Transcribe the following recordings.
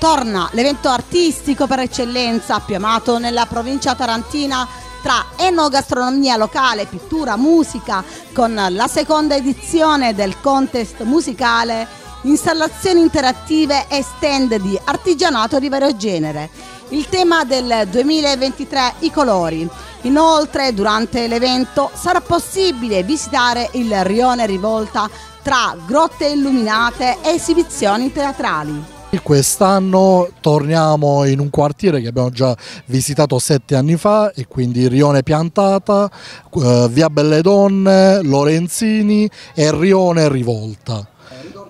torna l'evento artistico per eccellenza più amato nella provincia tarantina tra enogastronomia locale, pittura, musica, con la seconda edizione del contest musicale, installazioni interattive e stand di artigianato di vario genere. Il tema del 2023 i colori. Inoltre durante l'evento sarà possibile visitare il Rione Rivolta tra grotte illuminate e esibizioni teatrali. Quest'anno torniamo in un quartiere che abbiamo già visitato sette anni fa e quindi Rione Piantata, eh, Via Belle Donne, Lorenzini e Rione Rivolta.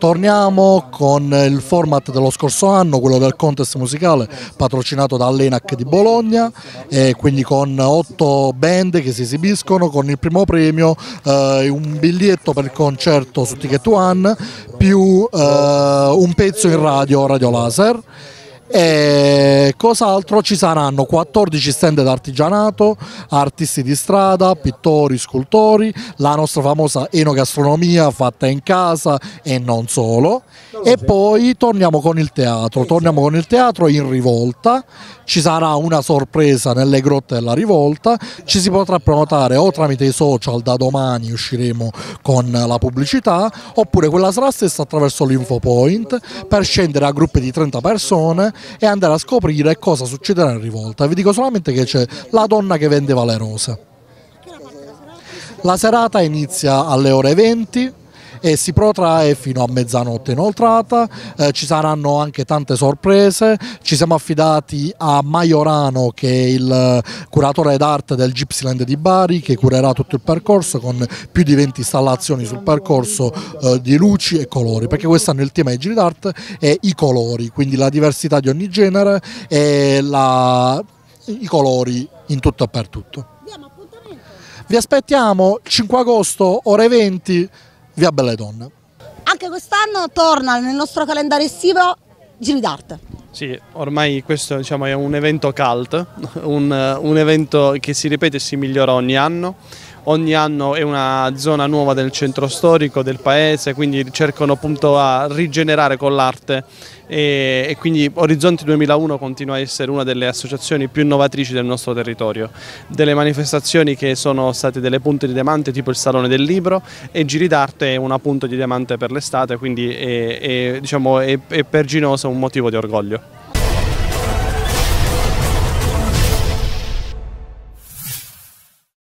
Torniamo con il format dello scorso anno, quello del contest musicale patrocinato dall'ENAC di Bologna e quindi con otto band che si esibiscono con il primo premio eh, un biglietto per il concerto su Ticket One più eh, un pezzo in radio, radio laser e cos'altro ci saranno? 14 stand d'artigianato, artisti di strada, pittori, scultori, la nostra famosa enogastronomia fatta in casa e non solo. E poi torniamo con il teatro, torniamo con il teatro in rivolta, ci sarà una sorpresa nelle grotte della rivolta, ci si potrà prenotare o tramite i social, da domani usciremo con la pubblicità, oppure quella sarà stessa attraverso l'infopoint per scendere a gruppi di 30 persone e andare a scoprire cosa succederà in rivolta. Vi dico solamente che c'è la donna che vendeva le rose. La serata inizia alle ore 20 e si protrae fino a mezzanotte inoltrata, eh, ci saranno anche tante sorprese, ci siamo affidati a Maiorano che è il curatore d'arte del Gypsyland di Bari che curerà tutto il percorso con più di 20 installazioni sul percorso eh, di luci e colori, perché quest'anno il tema di Giri d'Arte è i colori, quindi la diversità di ogni genere e la, i colori in tutto e per tutto. Vi aspettiamo 5 agosto ore 20 via Belle Donne. Anche quest'anno torna nel nostro calendario estivo Giri d'Arte. Sì, ormai questo diciamo, è un evento cult, un, un evento che si ripete e si migliora ogni anno ogni anno è una zona nuova del centro storico del paese, quindi cercano appunto a rigenerare con l'arte e, e, quindi Orizzonti 2001 continua a essere una delle associazioni più innovatrici del nostro territorio. Delle manifestazioni che sono state delle punte di diamante tipo il Salone del Libro e Giri d'Arte è una punta di diamante per l'estate, quindi è, è, diciamo, è per Ginosa un motivo di orgoglio.